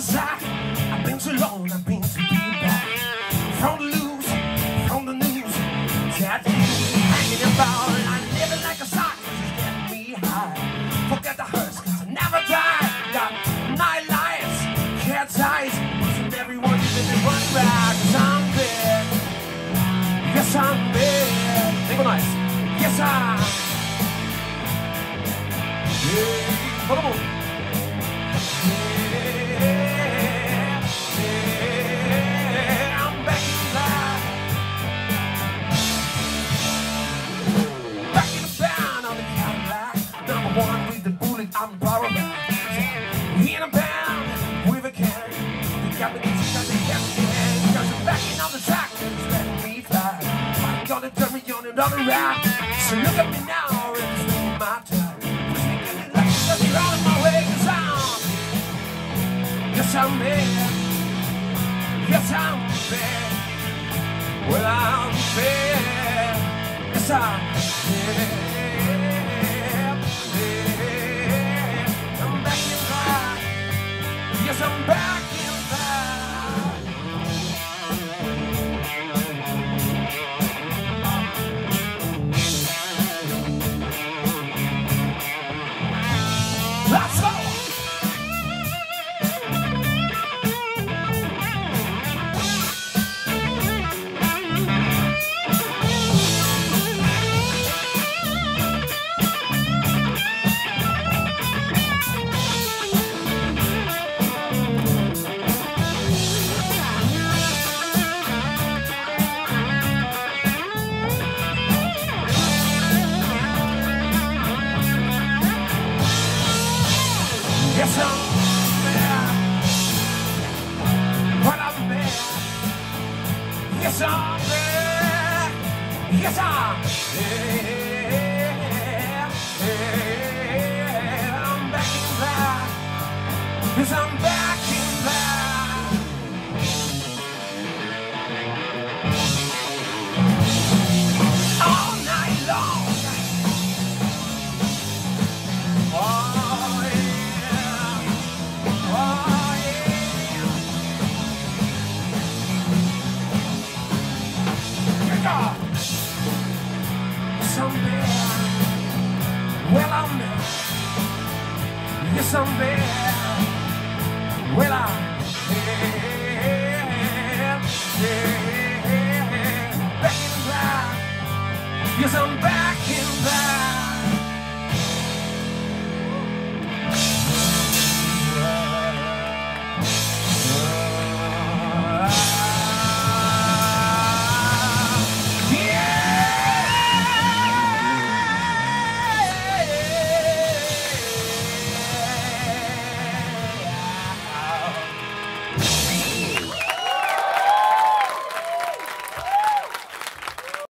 side. I've been too long, I've been too deep back. From the loose, from the news, tattoo hanging about. I live it like a sock, cause it's getting me high. Forget the cause I never die. Got night lights, cat's eyes, and everyone living one right. Cause I'm big, yes I'm big. Think nice, yes I'm. Yeah, todo In a band with a can. The combination got gas can. Cause I'm back in on the track. Letting me fly. I'm gonna turn me on another rap. So look at me now, it's really my me my way, cause I'm. I'm. Yes, I'm bad. Well, I'm. Yes, I'm bad. I'm. But I'm bad. Yes, I'm bad. Yes, I'm bad. I'm. Well, I'm